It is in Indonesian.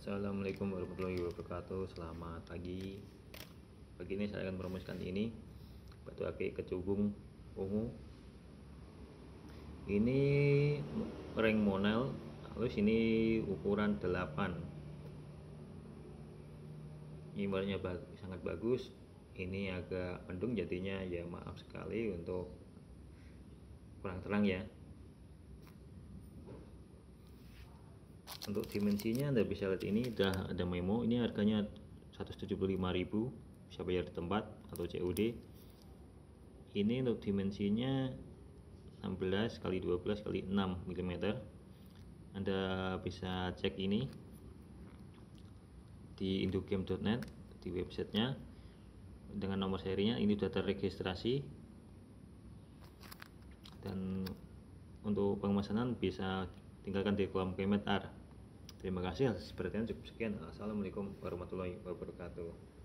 Assalamualaikum warahmatullahi wabarakatuh. Selamat pagi. Pagi ini saya akan merumuskan ini. Batu akik kecubung ungu. Ini ring monel. Terus ini ukuran 8 Ini warnanya bag sangat bagus. Ini agak mendung jadinya. Ya maaf sekali untuk kurang terang ya untuk dimensinya anda bisa lihat ini udah ada memo. Ini harganya 175.000 bisa bayar di tempat atau COD ini untuk dimensinya 16 kali 12 kali 6 mm anda bisa cek ini di indogame.net di websitenya. Dengan nomor serinya ini sudah terregistrasi. Dan untuk pemesanan bisa tinggalkan di kolom komentar Terima kasih atas perhatian cukup sekian. Assalamualaikum warahmatullahi wabarakatuh.